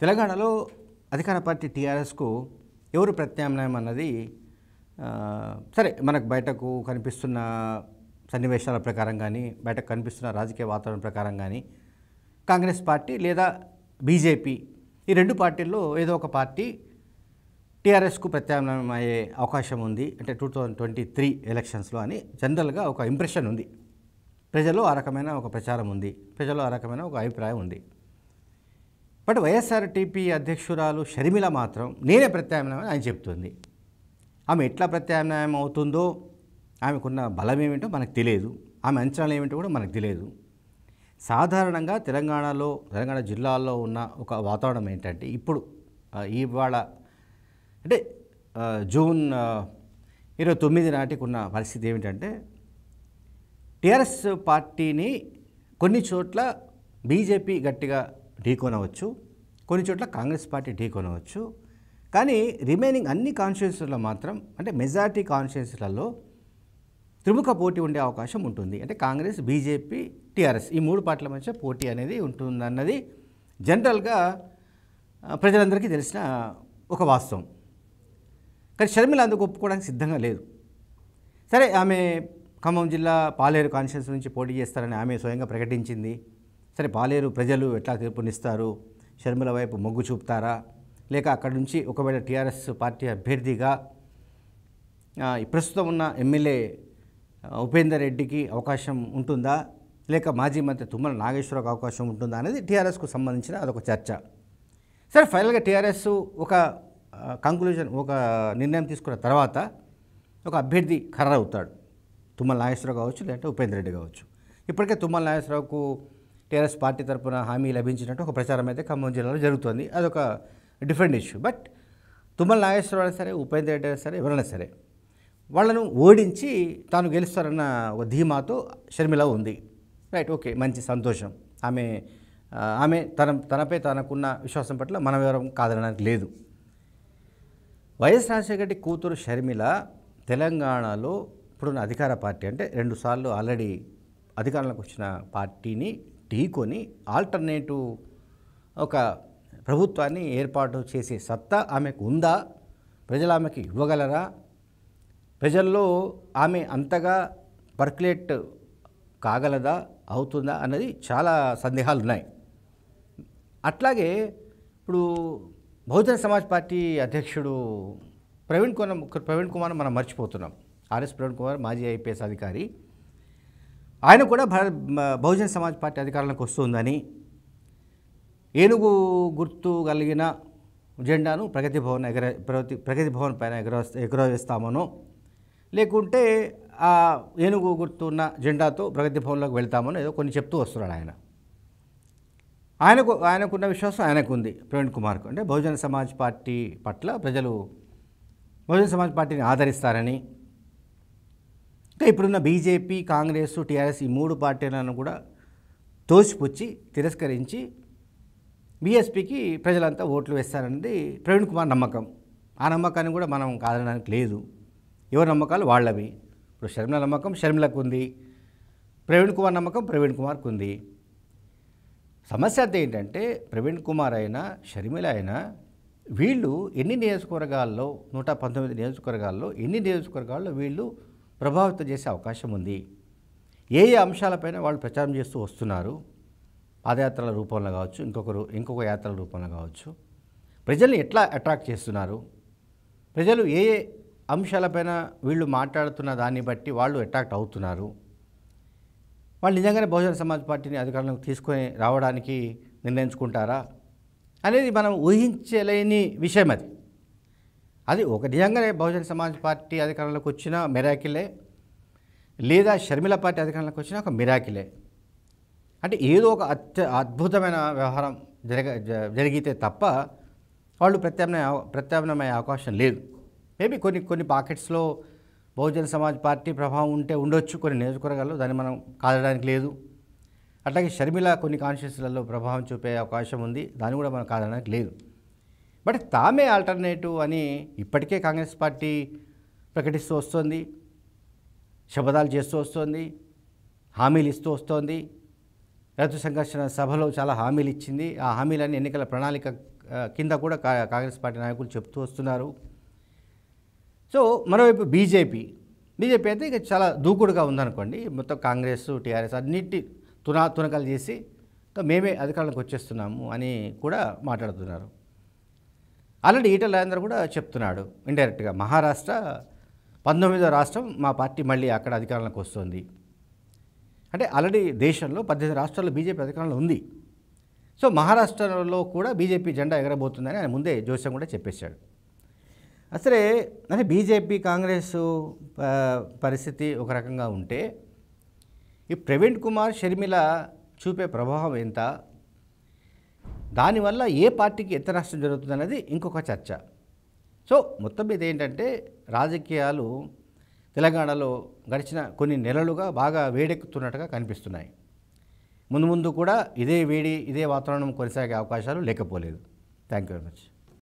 తెలంగాణలో అధికార పార్టీ టీఆర్ఎస్కు ఎవరు ప్రత్యామ్నాయం అన్నది సరే మనకు బయటకు కనిపిస్తున్న సన్నివేశాల ప్రకారం కానీ బయటకు కనిపిస్తున్న రాజకీయ వాతావరణం ప్రకారం కానీ కాంగ్రెస్ పార్టీ లేదా బీజేపీ ఈ రెండు పార్టీల్లో ఏదో ఒక పార్టీ టీఆర్ఎస్కు ప్రత్యామ్నాయం అయ్యే అవకాశం ఉంది. అంటే టూ థౌజండ్ ట్వంటీ త్రీ ఎలక్షన్స్లో అని జనరల్గా ఒక ఇంప్రెషన్ ఉంది. ప్రజల్లో ఆ రకమైన ఒక ప్రచారం ఉంది. ప్రజల్లో ఆ రకమైన ఒక అభిప్రాయం ఉంది. బట్ వైఎస్ఆర్టీపీ అధ్యక్షురాలు షర్మిల మాత్రం నేనే ప్రత్యామ్నాయం అని ఆయన చెప్తుంది. ఆమె ఎట్లా ప్రత్యామ్నాయం అవుతుందో ఆమెకున్న బలం ఏమిటో మనకు తెలియదు. ఆమె అంచనాలు ఏమిటో కూడా మనకు తెలియదు. సాధారణంగా తెలంగాణలో తెలంగాణ జిల్లాల్లో ఉన్న ఒక వాతావరణం ఏంటంటే ఇప్పుడు ఇవాళ అంటే జూన్ ఇరవై తొమ్మిది నాటికి ఉన్న పరిస్థితి ఏమిటంటే టీఆర్ఎస్ పార్టీని కొన్ని చోట్ల బీజేపీ గట్టిగా ఢీకొనవచ్చు. కొన్ని చోట్ల కాంగ్రెస్ పార్టీ ఢీకొనవచ్చు కానీ రిమైనింగ్ అన్ని కాన్స్టిట్యూన్సీలలో మాత్రం అంటే మెజారిటీ కాన్స్టిట్యూన్సీలలో త్రిముఖ పోటీ ఉండే అవకాశం ఉంటుంది. అంటే కాంగ్రెస్ బీజేపీ టీఆర్ఎస్ ఈ మూడు పార్టీల మధ్య పోటీ అనేది ఉంటుందన్నది జనరల్గా ప్రజలందరికీ తెలిసిన ఒక వాస్తవం. కానీ షర్మిల అందుకు ఒప్పుకోవడానికి సిద్ధంగా లేదు. సరే ఆమె ఖమ్మం జిల్లా పాలేరు కాన్స్టిట్యూన్స్ నుంచి పోటీ చేస్తారని ఆమె స్వయంగా ప్రకటించింది. సరే పాలేరు ప్రజలు ఎట్లా తీర్పునిస్తారు? షర్మిల వైపు మొగ్గు చూపుతారా? లేక అక్కడి నుంచి ఒకవేళ టీఆర్ఎస్ పార్టీ అభ్యర్థిగా ప్రస్తుతం ఉన్న ఎమ్మెల్యే ఉపేందర్ రెడ్డికి అవకాశం ఉంటుందా? లేక మాజీ మంత్రి తుమ్మల నాగేశ్వరరావుకు అవకాశం ఉంటుందా అనేది టీఆర్ఎస్కు సంబంధించిన అదొక చర్చ. సరే ఫైనల్గా టీఆర్ఎస్ ఒక కంక్లూజన్ ఒక నిర్ణయం తీసుకున్న తర్వాత ఒక అభ్యర్థి ఖరారవుతాడు. తుమ్మల నాగేశ్వరరావు కావచ్చు లేదంటే ఉపేందర్ రెడ్డి కావచ్చు. ఇప్పటికే తుమ్మల నాగేశ్వరరావుకు టీఆర్ఎస్ పార్టీ తరపున హామీ లభించినట్టు ఒక ప్రచారం అయితే ఖమ్మం జిల్లాలో జరుగుతుంది. అదొక different issue. But Tummala Nageswararao అయినా సరే ఉపేందర్ రెడ్డి అయినా సరే ఎవరైనా సరే వాళ్ళను ఓడించి తాను గెలుస్తారన్న ఒక ధీమాతో షర్మిల ఉంది. రైట్ ఓకే మంచి సంతోషం. ఆమె ఆమె తన తనపై తనకున్న విశ్వాసం పట్ల మనం ఎవరం కాదనడానికి లేదు. వైఎస్ రాజశేఖర రెడ్డి కూతురు షర్మిల తెలంగాణలో ఇప్పుడున్న అధికార పార్టీ అంటే రెండుసార్లు ఆల్రెడీ అధికారంలోకి వచ్చిన పార్టీని ఢీకొని ఆల్టర్నేటివ్ ఒక ప్రభుత్వాన్ని ఏర్పాటు చేసే సత్తా ఆమెకు ఉందా? ప్రజలు ఆమెకి ఇవ్వగలరా? ప్రజల్లో ఆమె అంతగా పర్కులేట్ కాగలదా? అవుతుందా? అన్నది చాలా సందేహాలు ఉన్నాయి అట్లాగే ఇప్పుడు బహుజన సమాజ్ పార్టీ అధ్యక్షుడు ప్రవీణ్ కుమార్ ప్రవీణ్ కుమార్ మనం మర్చిపోతున్నాం. ఆర్ఎస్ ప్రవీణ్ కుమార్ మాజీ ఐపీఎస్ అధికారి. ఆయన కూడా భారత బహుజన సమాజ్ పార్టీ అధికారంలోకి వస్తుందని ఏనుగు గుర్తు కలిగిన జెండాను ప్రగతి భవన్ ఎగర ప్రగతి ప్రగతి భవన్ పైన ఎగర ఎగురవేస్తామనో. లేకుంటే ఆ ఏనుగు గుర్తు ఉన్న జెండాతో ప్రగతి భవన్లోకి వెళ్తామని ఏదో కొన్ని చెప్తూ వస్తున్నాడు ఆయన. ఆయనకు ఆయనకున్న విశ్వాసం ఆయనకు ఉంది ప్రవీణ్ కుమార్కు. అంటే బహుజన సమాజ్ పార్టీ పట్ల ప్రజలు బహుజన సమాజ్ పార్టీని ఆదరిస్తారని ఇంకా ఇప్పుడున్న బీజేపీ కాంగ్రెస్ టీఆర్ఎస్ ఈ మూడు పార్టీలను కూడా తోసిపుచ్చి తిరస్కరించి బీఎస్పీకి ప్రజలంతా ఓట్లు వేస్తారన్నది ప్రవీణ్ కుమార్ నమ్మకం. ఆ నమ్మకాన్ని కూడా మనం కాదనడానికి లేదు. ఎవరి నమ్మకాలు వాళ్ళవి. ఇప్పుడు షర్మిల నమ్మకం షర్మిలకు ఉంది. ప్రవీణ్ కుమార్ నమ్మకం ప్రవీణ్ కుమార్కు ఉంది. సమస్య అంతా ఏంటంటే ప్రవీణ్ కుమార్ అయినా షర్మిల అయినా వీళ్ళు ఎన్ని నియోజకవర్గాల్లో నూట పంతొమ్మిది నియోజకవర్గాల్లో ఎన్ని నియోజకవర్గాల్లో వీళ్ళు ప్రభావితం చేసే అవకాశం ఉంది. ఏ ఏ అంశాలపైన వాళ్ళు ప్రచారం చేస్తూ వస్తున్నారు పాదయాత్రల రూపంలో కావచ్చు ఇంకొకరు ఇంకొక యాత్రల రూపంలో కావచ్చు ప్రజల్ని ఎట్లా అట్రాక్ట్ చేస్తున్నారు? ప్రజలు ఏ ఏ అంశాలపైన వీళ్ళు మాట్లాడుతున్న దాన్ని బట్టి వాళ్ళు అట్రాక్ట్ అవుతున్నారు? వాళ్ళు నిజంగానే బహుజన సమాజ్ పార్టీని అధికారంలోకి తీసుకొని రావడానికి నిర్ణయించుకుంటారా? అనేది మనం ఊహించలేని విషయం అది. అది ఒక నిజంగానే బహుజన సమాజ్ పార్టీ అధికారంలోకి వచ్చిన మిరాకిలే లేదా షర్మిల పార్టీ అధికారంలోకి వచ్చిన ఒక మిరాకిలే. అంటే ఏదో ఒక అత్య అద్భుతమైన వ్యవహారం జరగ జ- జరిగితే తప్ప వాళ్ళు ప్రత్యామ్నాయ ప్రత్యామ్నాయ అవకాశం లేదు. మేబీ కొన్ని కొన్ని పాకెట్స్లో బహుజన సమాజ్ పార్టీ ప్రభావం ఉంటే ఉండొచ్చు కొన్ని నియోజకవర్గాల్లో దాన్ని మనం కాదడానికి లేదు. అట్లాగే షర్మిల కొన్ని కాన్షియస్లలో ప్రభావం చూపే అవకాశం ఉంది దాన్ని కూడా మనం కాదనడానికి లేదు. బట్ తామే ఆల్టర్నేటివ్ అని ఇప్పటికే కాంగ్రెస్ పార్టీ ప్రకటిస్తూ వస్తుంది. శబదాలు చేస్తూ వస్తుంది. హామీలు ఇస్తూ వస్తోంది. రైతు సంఘర్షణ సభలో చాలా హామీలు ఇచ్చింది. ఆ హామీలన్నీ ఎన్నికల ప్రణాళిక కింద కూడా కా- కాంగ్రెస్ పార్టీ నాయకులు చెప్తూ వస్తున్నారు. సో మరోవైపు బీజేపీ. బీజేపీ అయితే ఇక చాలా దూకుడుగా ఉందనుకోండి. మొత్తం కాంగ్రెస్ టీఆర్ఎస్ అన్నిటి తునా తునకలు చేసి మేమే అధికారంలోకి వచ్చేస్తున్నాము అని కూడా మాట్లాడుతున్నారు. ఆల్రెడీ ఈటల రాజేందర్ కూడా చెప్తున్నాడు ఇండైరెక్ట్గా మహారాష్ట్ర పంతొమ్మిదో రాష్ట్రం మా పార్టీ మళ్ళీ అక్కడ అధికారంలోకి వస్తుంది. అంటే ఆల్రెడీ దేశంలో పద్దెనిమిది రాష్ట్రాల్లో బీజేపీ అధికారంలో ఉంది. సో మహారాష్ట్రలో కూడా బీజేపీ జెండా ఎగరబోతుందని ఆయన ముందే జోస్యం కూడా చెప్పేశాడు. అసలే అంటే బీజేపీ కాంగ్రెస్ పరిస్థితి ఒక రకంగా ఉంటే ఈ ప్రవీణ్ కుమార్ షర్మిల చూపే ప్రభావం ఎంత? దానివల్ల ఏ పార్టీకి ఎంత నష్టం జరుగుతుంది అనేది ఇంకొక చర్చ. సో మొత్తం మీద ఏంటంటే రాజకీయాలు తెలంగాణలో గడిచిన కొన్ని నెలలుగా బాగా వేడెక్కుతున్నట్టుగా కనిపిస్తున్నాయి. ముందు ముందు కూడా ఇదే వేడి ఇదే వాతావరణం కొనసాగే అవకాశాలు లేకపోలేదు. Thank you very much